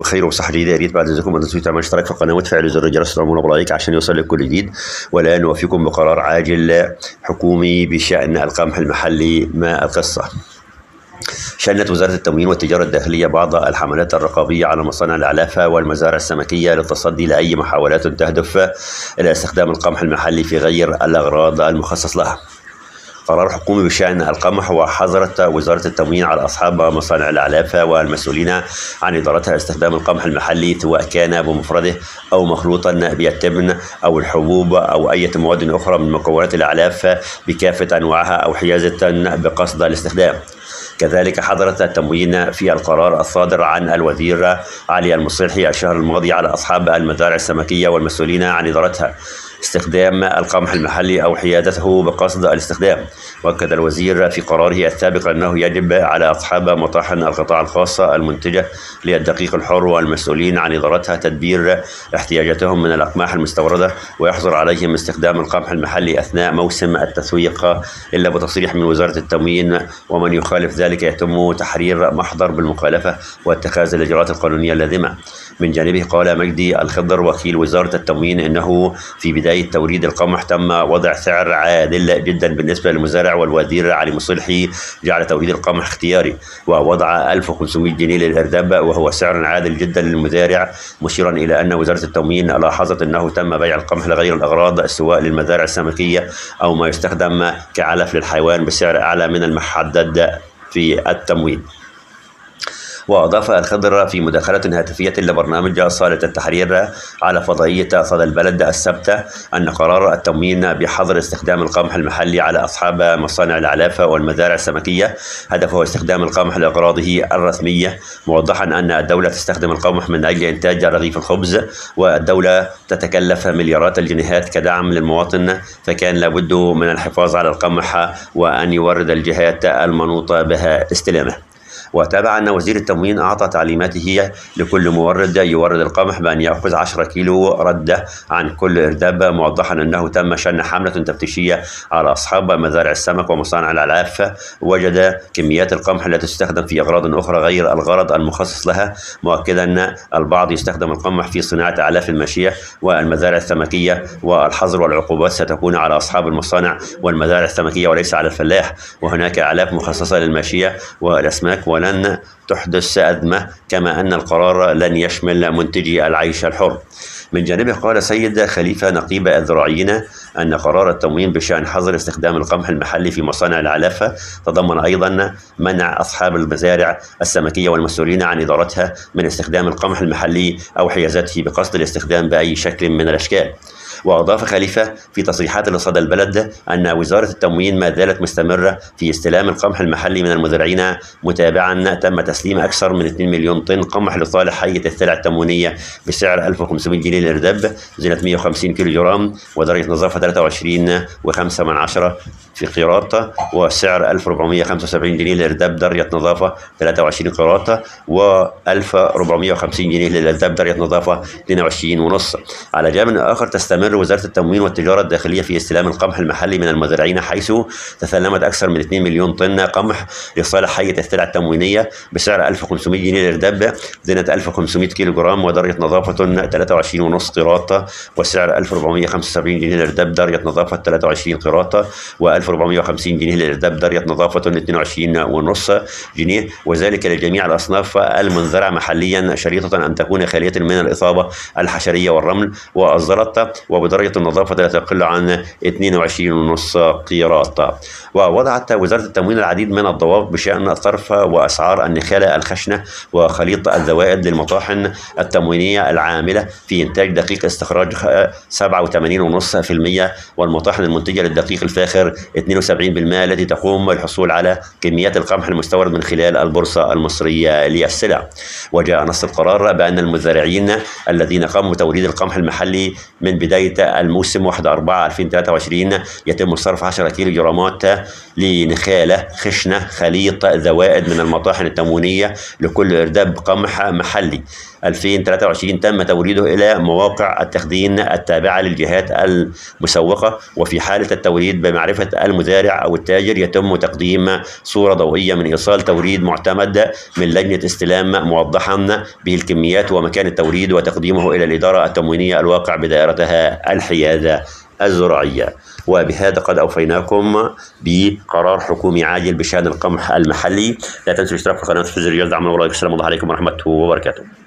بخير وصحة جيدة يا ريت بعد إذنكم أن تسويوا تعملوا اشتراك في القناة وتفعلوا زر الجرس وتعملوا بلايك عشان يوصل لك كل جديد. والآن نوفيكم بقرار عاجل حكومي بشأن القمح المحلي ما القصة. شنت وزارة التموين والتجارة الداخلية بعض الحملات الرقابية على مصانع العلافة والمزارع السمكية للتصدي لأي محاولات تهدف إلى استخدام القمح المحلي في غير الأغراض المخصص لها. قرار حكومي بشأن القمح وحظرت وزارة التموين على أصحاب مصانع العلافة والمسؤولين عن إدارتها استخدام القمح المحلي سواء كان بمفرده أو مخلوطا بالتبن أو الحبوب أو أي مواد أخرى من مكونات الأعلاف بكافة أنواعها أو حيازة بقصد الاستخدام. كذلك حضرت التموين في القرار الصادر عن الوزير علي المصلحي الشهر الماضي على أصحاب المزارع السمكية والمسؤولين عن إدارتها. استخدام القمح المحلي أو حيادته بقصد الاستخدام. وأكد الوزير في قراره السابق أنه يجب على أصحاب مطاحن القطاع الخاص المنتجة للدقيق الحر والمسؤولين عن إدارتها تدبير احتياجاتهم من الأقماح المستوردة ويحظر عليهم استخدام القمح المحلي أثناء موسم التسويق. إلا بتصريح من وزارة التموين ومن يخالف ذلك يتم تحرير محضر بالمخالفة واتخاذ الإجراءات القانونية اللازمة. من جانبه قال مجدي الخضر وكيل وزارة التموين إنه في بداية توريد القمح تم وضع سعر عادل جدا بالنسبة للمزارع والوزير علي مصلحي جعل توريد القمح اختياري ووضع 1500 جنيه للإرداب وهو سعر عادل جدا للمزارع مشيرا إلى أن وزارة التموين لاحظت أنه تم بيع القمح لغير الأغراض سواء للمزارع السمكية أو ما يستخدم كعلف للحيوان بسعر أعلى من المحدد في التموين. وأضاف الخضر في مداخلة هاتفية لبرنامج صالة التحرير على فضائية صدى البلد السبت أن قرار التموين بحظر استخدام القمح المحلي على أصحاب مصانع العلافة والمزارع السمكية هدفه استخدام القمح لأغراضه الرسمية موضحا أن الدولة تستخدم القمح من أجل إنتاج رغيف الخبز والدولة تتكلف مليارات الجنيهات كدعم للمواطن فكان لابد من الحفاظ على القمح وأن يورد الجهات المنوطة بها استلامه. وتابع أن وزير التموين أعطى تعليماته لكل مورد يورد القمح بأن يأخذ 10 كيلو ردة عن كل إرداب موضحا أنه تم شن حملة تفتيشية على أصحاب مزارع السمك ومصانع الألعاف وجد كميات القمح التي تستخدم في أغراض أخرى غير الغرض المخصص لها مؤكدا أن البعض يستخدم القمح في صناعة أعلاف الماشية والمزارع السمكية والحظر والعقوبات ستكون على أصحاب المصانع والمزارع السمكية وليس على الفلاح. وهناك أعلاف مخصصة للماشية والأسماك ولن تحدث أزمة كما أن القرار لن يشمل منتجي العيش الحر. من جانبه قال سيد خليفة نقيب الزراعيين أن قرار التموين بشأن حظر استخدام القمح المحلي في مصانع العلافة تضمن أيضا منع أصحاب المزارع السمكية والمسؤولين عن إدارتها من استخدام القمح المحلي أو حيازاته بقصد الاستخدام بأي شكل من الأشكال. وأضاف خليفة في تصريحات لصدى البلد أن وزارة التموين ما زالت مستمرة في استلام القمح المحلي من المزارعين متابعا تم تسليم أكثر من 2 مليون طن قمح لصالح هيئة السلع التموينية بسعر 1500 جنيه للإرداب زينة 150 كيلو جرام ودرجة نظافة 23 و5 من عشرة في قيراط وسعر 1475 جنيه للإرداب درجة نظافة 23 قيراط و 1450 جنيه للإرداب درجة نظافة 22 ونص. على جانب آخر تستمر وزارة التموين والتجارة الداخلية في استلام القمح المحلي من المزارعين حيث تسلمت أكثر من 2 مليون طن قمح لصالح هيئة السلع التموينية بسعر 1500 جنيه للإرداب زينة 1500 كيلو جرام ودرجة نظافة 23 ونص قيراط وسعر 1475 جنيه للإرداب درجة نظافة 23 قيراط و 1450 جنيه للإرداب درجة نظافة 22 ونص جنيه. وذلك لجميع الأصناف المنزرعة محليا شريطة أن تكون خالية من الإصابة الحشرية والرمل وأصدرت وبدرجة النظافة لا تقل عن 22 ونص قيراط. ووضعت وزارة التموين العديد من الضوابط بشأن صرف وأسعار النخالة الخشنة وخليط الزوائد للمطاحن التموينية العاملة في إنتاج دقيق استخراج 87.5% والمطاحن المنتجة للدقيق الفاخر 72% التي تقوم بالحصول على كميات القمح المستورد من خلال البورصة المصرية للسلع. وجاء نص القرار بأن المزارعين الذين قاموا بتوريد القمح المحلي من بداية بداية الموسم 1 4 2023 يتم صرف 10 كيلو جرامات لنخالة خشنة خليط زوائد من المطاحن التموينية لكل إرداب قمح محلي. 2023 تم توريده إلى مواقع التخزين التابعة للجهات المسوقة وفي حالة التوريد بمعرفة المزارع أو التاجر يتم تقديم صورة ضوئية من إيصال توريد معتمد من لجنة استلام موضحا به الكميات ومكان التوريد وتقديمه إلى الإدارة التموينية الواقع بدائرتها الحيادة الزراعية وبهذا قد أوفيناكم بقرار حكومي عاجل بشأن القمح المحلي. لا تنسوا الاشتراك في القناة في زر الدعم والسلام عليكم ورحمة الله وبركاته.